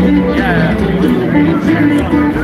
hit. Yeah.